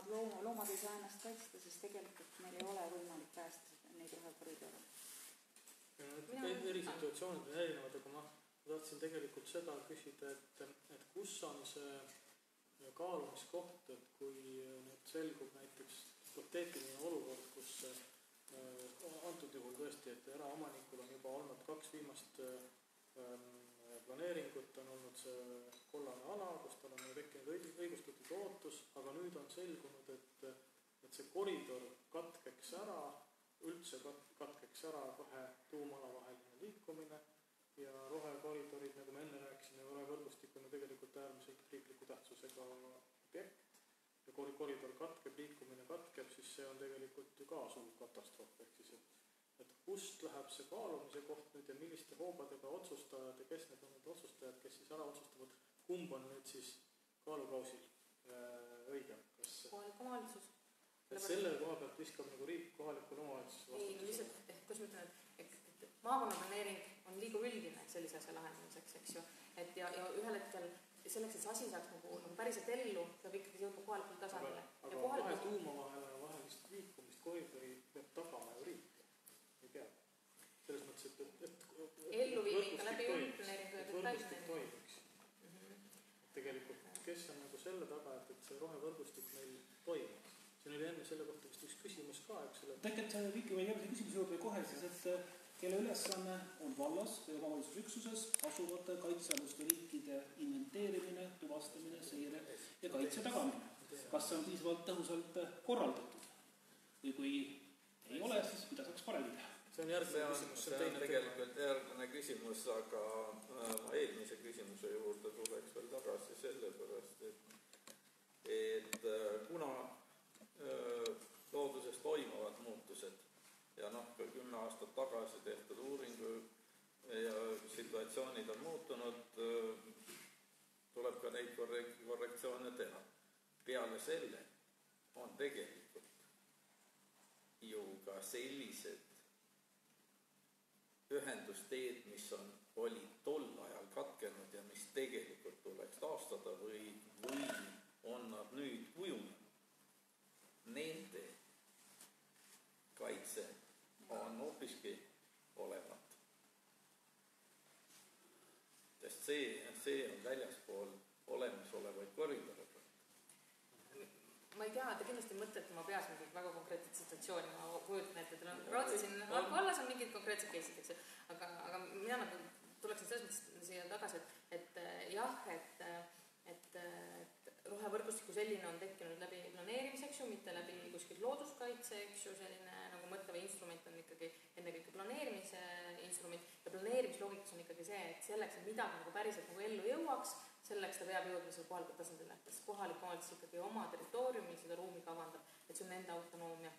nad looma, loomad ei saa ennast kaitsta, siis tegelikult meil ei ole võimalik päästa neid rohekoridore. erisituatsioonid on erinevad, aga ma tahtsin tegelikult seda küsida, et, et kus on see kaalumiskoht, et kui nüüd selgub näiteks hüpoteetiline olukord, kus äh, antud juhul tõesti, et eraomanikul on juba olnud kaks viimast ähm, planeeringut, on olnud see kollane ala, kus tal on tekkinud õigustatud ootus, aga nüüd on selgunud, et, et see koridor katkeks ära, üldse kat-, katkeks ära kahe tuumala vaheline liikumine ja rohekoridorid, nagu me enne rääkisime, rohevõrgustik on ju tegelikult äärmiselt riikliku tähtsusega objekt. Ja kui koridor katkeb, liikumine katkeb, siis see on tegelikult ju ka suur katastroof, ehk siis et et kust läheb see kaalumise koht nüüd ja milliste hoobadega otsustajad ja kes need on need otsustajad, kes siis ära otsustavad, kumb on nüüd siis kaalukausil äh, õigem, kas kohalik omavalitsus et selle koha pealt viskab nagu riik kohalikule omavalitsusele ei, lihtsalt, ehk kuidas ma ütlen, et, et maakonnaplaneering on liiga üldine sellise asja lahendamiseks, eks ju. et ja, ja ühel hetkel selleks, et see asi saaks nagu, nagu päriselt ellu, peab ikkagi jõudma kohalikule tasandile. aga, aga kohaliku... kahe tuuma vahele vahelist liikumist koridori peab tagama ju riik, ei pea. selles mõttes, et, et, et, et elluviimine ikka läbi üldplaneeringu ja detailplaneeringu. -hmm. tegelikult, kes on nagu selle taga, et, et see rohevõrgustik meil toimiks? siin oli enne selle kohta vist üks küsimus ka, eks ole. Tegelikult Viki võin järgmise küsimuse juurde kohe siis, et kelle ülesanne on vallas või omavalitsusüksuses asuvate kaitsealuste liikide inventeerimine, tuvastamine, seire ja kaitse tagamine. kas see on piisavalt tõhusalt korraldatud või kui ei ole, siis mida saaks paremini teha? see on järgmine küsimus, see on teine tegelikult teema. järgmine küsimus, aga äh, ma eelmise küsimuse juurde tuleks veel tagasi sellepärast, et, et äh, kuna ja noh, ka kümme aastat tagasi tehtud uuringu ja situatsioonid on muutunud, tuleb ka neid korrek-, korrektsioone teha. peale selle on tegelikult ju ka sellised ühendusteed, mis on, olid tol ajal katkenud ja mis tegelikult tuleks taastada või, või on nad nüüd kujunenud. Nende kaitse on hoopiski olematu. sest see, see on väljaspool olemasolevaid koridore. Ma ei tea, te kindlasti mõtlete oma peas mingit väga konkreetset situatsiooni, ma kujutan ette, teil on Rootsis siin vallas on mingid konkreetsed case'id, eks ju, aga, aga mina nagu tuleksin selles mõttes siia tagasi, et, et jah, et et, et rohevõrgustik kui selline on tekkinud läbi planeerimise, eks ju, mitte läbi kuskilt looduskaitse, eks ju, selline nagu mõtlev instrument on ikkagi ennekõike planeerimise instrument ja planeerimisloogikas on ikkagi see, et selleks, et midagi nagu päriselt nagu ellu jõuaks, selleks ta peab jõudma seal kohalikul tasandil, sest kohalik omavalitsus ikkagi oma territooriumil seda ruumi kavandab, et see on nende autonoomia.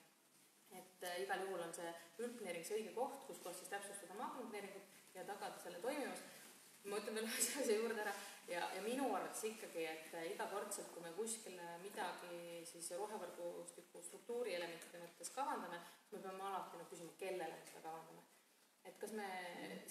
Et äh, igal juhul on see üldplaneering see õige koht, kus kohas siis täpsustada maakonnaplaneeringut ja tagada selle toimivus ma ütlen veel ühe asja juurde ära. Ja, ja minu arvates ikkagi, et igakordselt, kui me kuskile midagi siis rohevõrgustiku struktuurielementide mõttes kavandame, me peame alati nüüd küsima, kellele me seda kavandame. Et kas me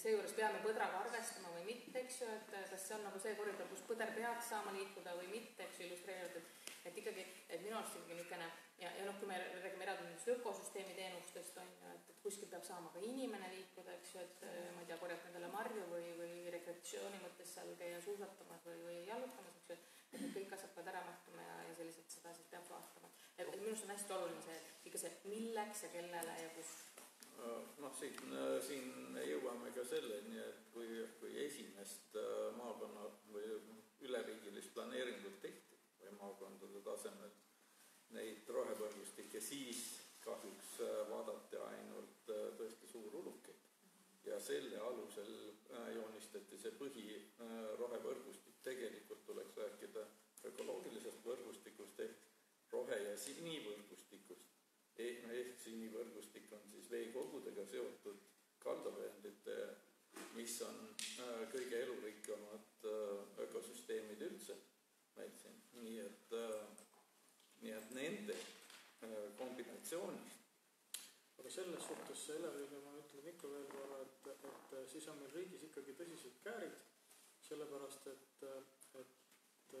seejuures peame põdraga arvestama või mitte, eks ju, et kas see on nagu see koridor, kus põder peaks saama liikuda või mitte, eks ju, illustreeritud, et et ikkagi, et minu arust ikkagi niisugune ja, ja noh, kui me räägime eraldi ökosüsteemi teenustest on ju, et, et kuskil peab saama ka inimene liikuda, eks ju, et ma ei tea, korjata endale marju või, või rekreatsiooni mõttes seal käia suusatamas või, või jalutamas, eks ju, et need kõik asjad peavad ära mahtuma ja, ja selliselt seda siis peab vaatama. et minu arust on hästi oluline see, ikka see milleks ja kellele ja kus noh, siin, siin jõuame ka selleni, et kui, kui esimest äh, maakonna või üleriigilist planeeringut tehti, või maakondade tasemel neid rohevõrgustikke, siis kahjuks äh, vaadati ainult äh, tõesti suurulukeid. ja selle alusel äh, joonistati see põhi rohevõrgustik, tegelikult tuleks rääkida ökoloogilisest võrgustikust ehk rohe- ja sinivõrgustikust. ehk, ehk sinivõrgustik on siis veekogudega seotud kaldavööndite, mis on kõige elurikkamad ökosüsteemid üldse meil siin, nii et, äh, nii et nende äh, kombinatsioonist. aga selles suhtes Elerile ma ütlen ikka veel korra, et, et äh, siis on meil riigis ikkagi tõsised käärid, sellepärast et, et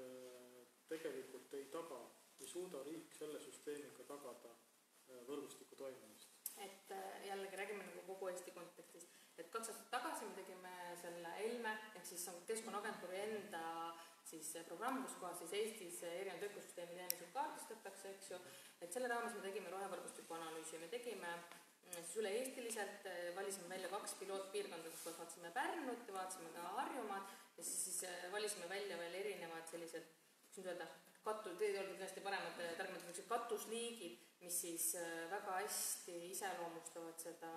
tegelikult ei taga ju suuda riik selle süsteemiga tagada äh, võrgustiku toimimist? et äh, jällegi räägime nagu kogu Eesti kontekstis, et kaks aastat tagasi me tegime selle ELME ehk siis on Keskkonnaagentuuri enda siis programm, kus kohas siis Eestis erinevad ökosüsteemi teenused kaardistatakse, eks ju, et selle raames me tegime rohevõrgustiku analüüsi, me tegime mm, siis üle-eestiliselt, valisime välja kaks pilootpiirkonda, kus vaatasime Pärnut ja vaatasime ka Harjumaad. Ja siis, siis äh, valisime välja veel erinevad sellised, kuidas nüüd öelda, kattu, teie olete kindlasti paremad, targemad, niisugused katusliigid, mis siis väga hästi iseloomustavad seda,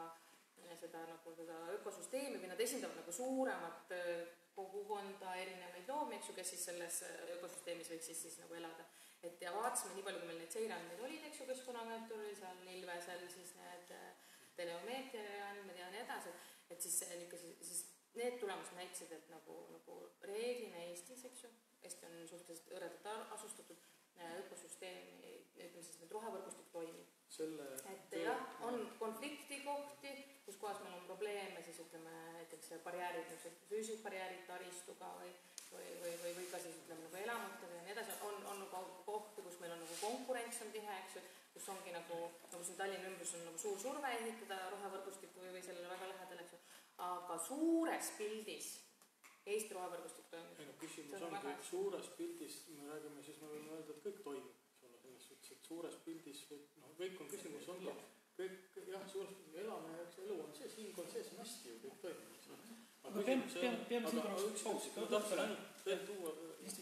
seda nagu seda ökosüsteemi või nad esindavad nagu suuremat äh, kogukonda, erinevaid loomi, eks ju, kes siis selles ökosüsteemis võiks siis, siis nagu elada. et ja vaatasime nii palju, kui meil neid seireandmeid olid, eks ju, Keskkonnaagentuuril seal Ilvesel siis need teleomeetria andmed ja nii edasi, et siis niisugune siis need tulemused näitasid, et nagu, nagu reeglina Eestis, eks ju, Eesti on suhteliselt hõredalt asustatud, ökosüsteemi, ütleme siis nüüd rohevõrgustik toimib. Selle et jah, on konfliktikohti, kus kohas meil on probleeme siis ütleme näiteks barjäärid, niisugused füüsilised barjäärid taristuga või või, või, või, või ka siis ütleme nagu elamutega ja nii edasi, on, on nagu kohti, kus meil on nagu konkurents on tihe, eks ju, kus ongi nagu, nagu siin Tallinna ümbrus on nagu suur surve ehitada rohevõrgustikku või, või sellele väga lähedal, eks ju. Aga suures pildis Eesti rohevõrgustik toimib. ei no küsimus on ongi, et suures pildis me räägime, siis me võime öelda, et kõik toimib, eks ole, selles suhtes, et suures pildis võib, noh, kõik on küsimus ongi, kõik jah, suures pildis me elame, eks elu on sees, hing on sees, on hästi ju, kõik toimib, aga peame, peame, peame siin korraks pausi. ma tahtsin ainult veel tuua,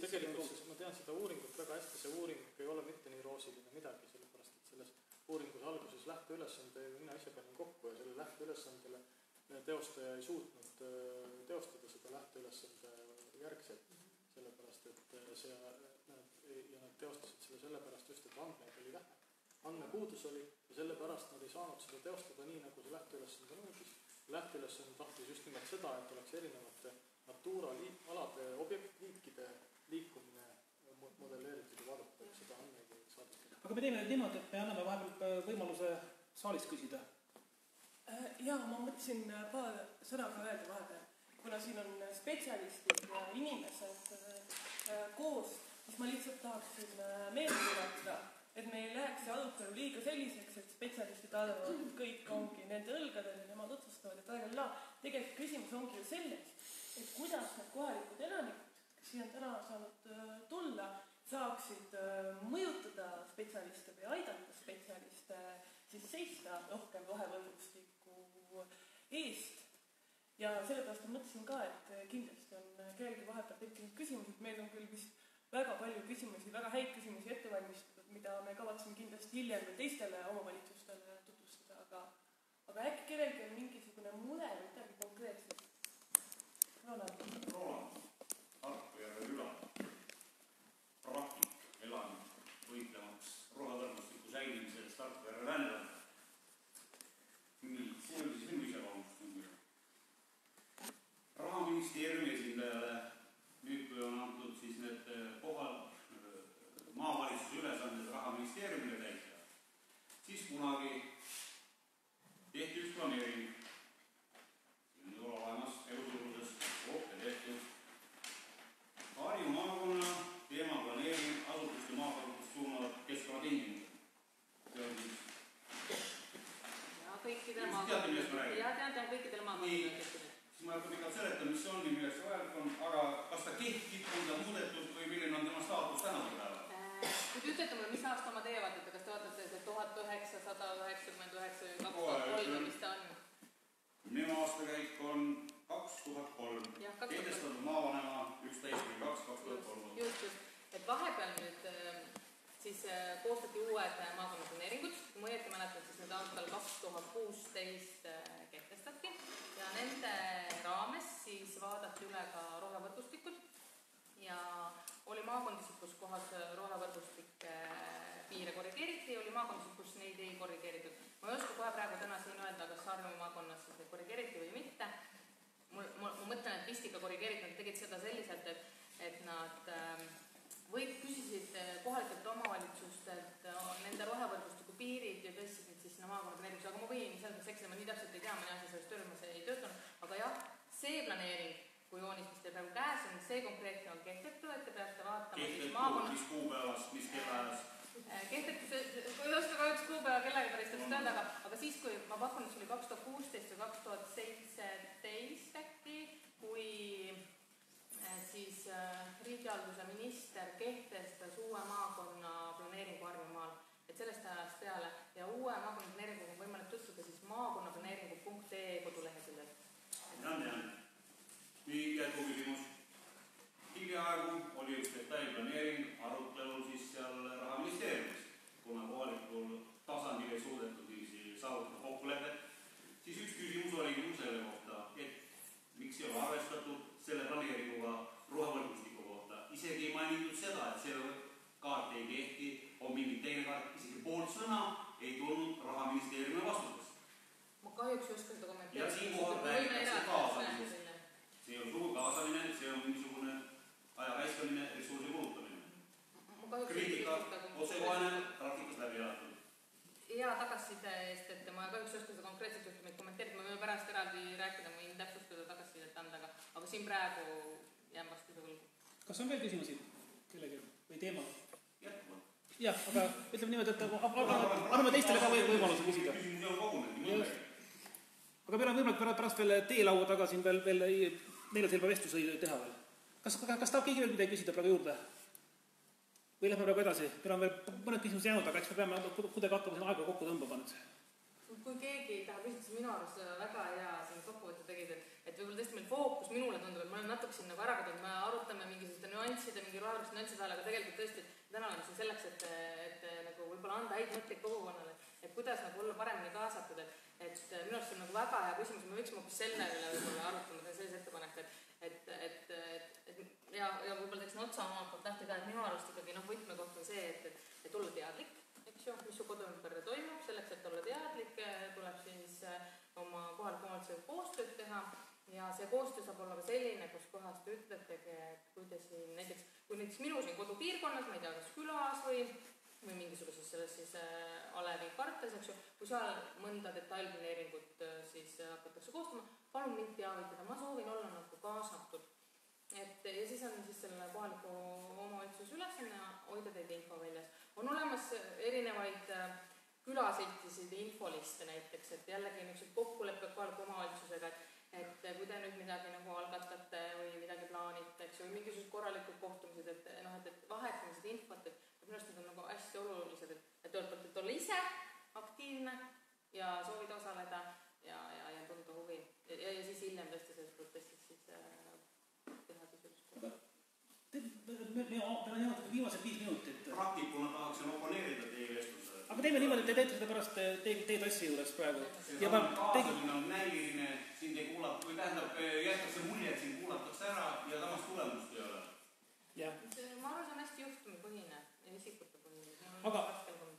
tegelikult siis ma tean seda uuringut väga hästi, see uuring ei ole mitte nii roosiline midagi, sellepärast et selles uuringus alguses lähteülesande mina ise panin kokku ja selle lähteülesandele teostaja ei suutnud äh, teostada seda lähteülesande järgselt, sellepärast et äh, see, teostasid selle sellepärast just, et andmeid oli vähe. andmepuudus oli ja sellepärast nad ei saanud seda teostada nii, nagu see lähteülesanne nõudis. lähteülesanne tahtis just nimelt seda, et oleks erinevate Natura liik, alade objektliikide liikumine modelleeritud ja vaadata, et seda andmeid ei saadeta. aga me teeme niimoodi, et me anname vahepeal äh, võimaluse saalist küsida Äh, jaa, ma mõtlesin äh, paar sõna ka öelda vahepeal. kuna siin on spetsialistid ja inimesed koos, siis ma lihtsalt tahaksin meelde tuletada, et meil ei läheks see arutelu liiga selliseks, et spetsialistid arvavad, et kõik ongi nende õlgadel ja nemad otsustavad ja ta-la-la. tegelikult küsimus ongi ju selles, et kuidas need kohalikud elanikud, kes siia on täna saanud tulla, saaksid mõjutada spetsialiste või aidata spetsialiste siis seista rohkem rohevõrgustiku eest. ja sellepärast ma mõtlesin ka, et kindlasti on kellelgi vahepeal tekkinud küsimused, meil on küll vist väga palju küsimusi, väga häid küsimusi ette valmistatud, mida me kavatseme kindlasti hiljem veel teistele omavalitsustele tutvustada, aga aga äkki kellelgi on mingisugune mure või midagi konkreetset? Roland. Roland, Tartu järve küla, praktik, elanik, võitlemaks rohevõrgustiku säilimise eest Tartu järve rände rahaministeeriumi esindajale, nüüd kui on antud siis need äh, kohal, äh, maavalitsuse ülesanded rahaministeeriumile täita, siis kunagi tehti üks planeering, siin on olemas elusuruses, oote tehtud, Harju maakonna teemaplaneering asutuste maakonnast suunavad keskkonnatingimused. see on siis kõikidele maakondadele. ja tean, tean kõikidele maakondadele ma ei hakka pikalt seletama, mis see on ja milleks see vajalik on, aga kas ta kehtib, on ta muudetud või milline on tema staatus tänasel päeval? Äh, kui te ütlete mulle, mis aasta oma teie vaatate, kas te vaatate see tuhat üheksasada üheksakümmend üheksa või kaks tuhat kolm või mis ta on? minu aastakäik on kaks tuhat kolm. kehtestatud maavanema üksteist null kaks, kaks tuhat kolm. just, just, et vahepeal nüüd ähm, siis äh, koostati uued maakonnaplaneeringud, kui ma õieti mäletan, siis need aastal kaks tuhat kuusteist äh, kehtestati ja nende raames siis vaadati üle ka rohevõrgustikud ja oli maakondasid, kus kohas rohevõrgustike piire korrigeeriti, oli maakondasid, kus neid ei korrigeeritud. ma ei oska kohe praegu täna siin öelda, kas Saaremaa maakonnas siis neid korrigeeriti või mitte. mul, mul, ma mõtlen, et vist ikka korrigeeriti, nad tegid seda selliselt, et, et nad äh, või küsisid kohalikelt omavalitsustelt nende rohevõrgustiku piirid ja tõstsid neid siis sinna maakonna planeeringusse, aga ma võin selles mõttes eksida, ma nii täpselt ei tea, ma jah, selles töörühmas ei töötanud, aga jah, see planeering, kui joonis, mis teil praegu käes on, see konkreetne on kehtetu, et te peate vaatama kehtetu, maakonna... mis kuupäevast, mis kellaajast? kehtetu see, ma ei oska kahjuks kuupäeva kellega pärast täpselt öelda, aga, aga siis, kui ma pakun, et see oli kaks tuhat kuusteist või kaks tuhat seitseteist äkki, kui eh, siis eh, riigihalduse minister kas on veel küsimusi kellelgi või teema? jätkuvalt. jah, aga ütleme niimoodi, et anname teistele ka võimaluse küsida. mõndagi. aga meil on võimalik pärast veel teelaua taga siin veel, veel neljaselva vestlusi teha veel. kas, kas tahab keegi veel midagi küsida praegu juurde? või lähme praegu edasi, meil on veel mõned küsimused jäänud, aga eks me peame kuidagi hakkama siin aega kokku tõmbama nüüd. kui keegi ei taha küsida, siis minu arust väga hea siin kokkuvõtte tegid, et võib-olla tõesti meil fookus, minule tundub, et ma olen natuke siin nagu ära kadunud, me arutame mingisuguste nüansside, mingi roheliste nüansside all, aga tegelikult tõesti täna oleme siin selleks, et, et nagu võib-olla anda häid mõtteid kogukonnale, et kuidas nagu olla paremini kaasatud, et, et minu arust see on nagu väga hea küsimus, me võiksime hoopis selle üle võib-olla arutama, teen sellise ettepaneku, et, et, et, et, et ja, ja võib-olla teeksin otsa omalt poolt lahti ka, et minu arust ikkagi noh, võtmekoht on see, et, et, et olla teadlik, eks ju, mis su kodu ümber toimub, selleks, et olla teadlik, tuleb siis oma kohaliku omavalitsusega koostööd teha ja see koostöö saab olla ka selline, kus kohas te ütletegi, et kui te siin näiteks, kui näiteks minu siin kodupiirkonnas, ma ei tea, kas külas või või mingisuguses selles siis äh, alevi kartes, eks ju, kui seal mõnda detailplaneeringut äh, siis äh, hakatakse koostama, palun mind teavitada, ma soovin olla nagu kaasatud et ja siis on siis selle kohaliku omavalitsuse ülesanne hoida teid info väljas. on olemas erinevaid äh, külasiltisid, infoliste näiteks, et jällegi niisugused kokkulepped kohaliku omavalitsusega, et et kui te nüüd midagi nagu algatate või midagi plaanite, eks ju, mingisugused korralikud kohtumised, et noh, et, et vahetame seda infot, et minu arust need on nagu hästi olulised, et, et ühelt poolt, et olla ise aktiivne ja soovida osaleda ja, ja, ja tunda huvi ja, ja, ja siis hiljem tõesti selles protestis siis äh, me, me, meil on jäänud viimased viis minutit. praktikuna tahaksin oponeerida teie vestlusele. Aga teeme niimoodi, et te teete seda pärast tee, teetassi juures praegu. see on kaasamine on näiline, sind ei kuulata, või tähendab, jäetakse mulje, et sind kuulatakse ära ja samas tulemust ei ole. jah. ma arvan, see on hästi juhtumipõhine ja isikutepõhine. aga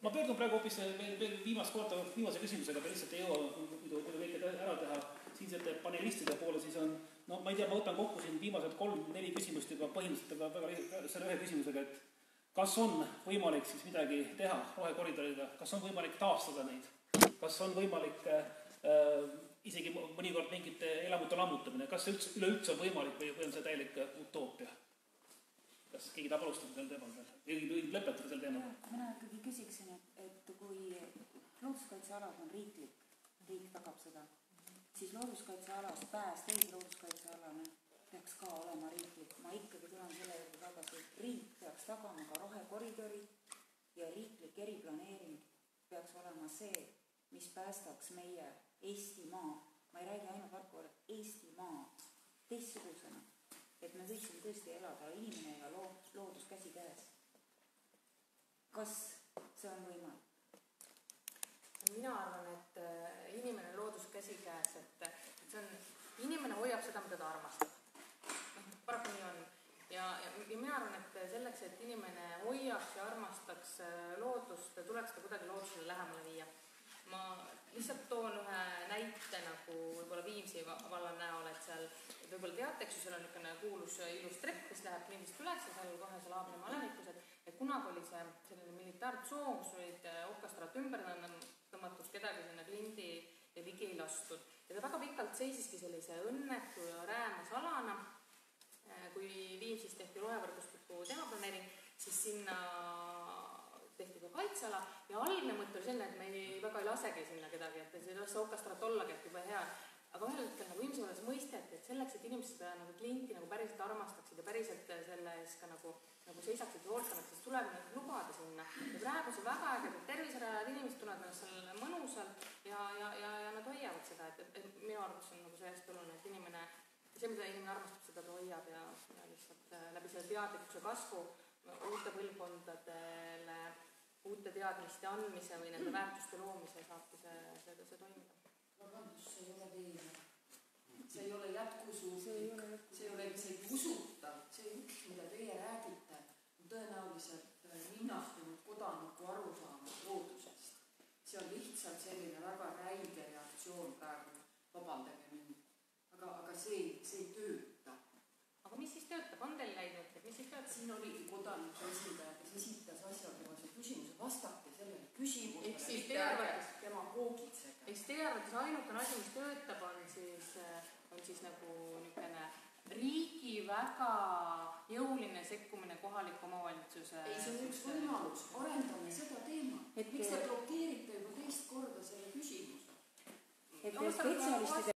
ma pöördun praegu hoopis veel, veel viimast korda viimase küsimusega, me lihtsalt ei jõua muidu, muidu kõike ära teha siinsete panelistide poole, siis on no ma ei tea, ma võtan kokku siin viimased kolm-neli küsimust juba põhimõtteliselt juba väga selle ühe küsimusega, et kas on võimalik siis midagi teha rohekoridoriga, kas on võimalik taastada neid, kas on võimalik äh, isegi mõnikord mingite elamute lammutamine, kas see üldse, üleüldse on võimalik või, või on see täielik utoopia? kas keegi tahab alustada sel teemal veel või võib lõpetada sel teemal? mina ikkagi küsiksin, et, et kui looduskaitsealad on riiklik, riik tagab seda siis looduskaitsealas pääs teise looduskaitsealane peaks ka olema riiklik. ma ikkagi tulen selle juurde tagasi, et riik peaks tagama ka rohekoridorid ja riiklik eriplaneering peaks olema see, mis päästaks meie Eestimaa, ma ei räägi ainult vallast, Eestimaa teistsugusena, et me võiksime tõesti elada inimene ja loo-, loodus käsikäes. kas see on võimalik? mina arvan, et äh, inimene loodus käsikäes, et see on, inimene hoiab seda, mida ta armastab. noh, paraku nii on. Ja, ja, mina arvan, et selleks, et inimene hoiaks ja armastaks äh, loodust, tuleks ta kuidagi loodusele lähemale viia. ma lihtsalt toon ühe näite nagu võib-olla Viimsi valla näol, et seal võib-olla teate, eks ju, seal on niisugune kuulus ilus trepp, mis läheb Viimsist üles ja seal kohe seal Aabnemaa alevikus, et et kunagi oli see selline militaartsoon, kus olid äh, okastraat ümber tõmmatud, kedagi sinna klindi ligi ei lastud. ja ta väga pikalt seisiski sellise õnnetu ja räämas alana. Kui Viimsis tehti rohevõrgustiku teemaplaneering, siis sinna tehti ka kaitse kaitseala ja algne mõte oli selline, et me ei, väga ei lasegi sinna kedagi, et ei lase okastrat ollagi, et jube hea. aga ühel hetkel nagu inimesel oleks mõiste, et, selleks, et inimesed seda nagu klienti nagu päriselt armastaksid ja päriselt selle eest ka nagu, nagu seisaksid ja hoolitsevad, siis tuleb neid lubada sinna. ja praegu see väga äge, et terviserajad inimesed tunnevad ennast seal mõnusalt ja, ja, ja, ja nad hoiavad seda, et, et, et minu arvates on nagu see hästi oluline, et inimene, see, mida inimene armastab, seda ta hoiab ja, ja lihtsalt äh, läbi selle teadlikkuse kasvu uute põlvkondadele uute teadmiste andmise või nende väärtuste loomise saabki see, see, see toimida. vabandust, see ei ole veenev. see ei ole jätkusuutlik, see ei ole, see ei usutav, see jutt, mida teie räägite, on tõenäoliselt linnastunud kodaniku arusaam loodusest. see on lihtsalt selline väga räige reaktsioon praegu. Aga, see, see ei tööta. aga mis siis töötab, on teil läinud, et mis siis töötab? siin oligi kodaniku esindaja, kes esitas asjakohase küsimuse, vastake sellele küsimusele, Ehk siis teie arvates- demagoogitsege. eks teie arvates ainukene asi, mis töötab, on siis, on siis nagu niisugune riigi väga jõuline sekkumine kohaliku omavalitsuse ei, see on üks võimalus, arendame seda teemat. Et- miks te blokeerite juba teist korda selle küsimuse? et spetsialistide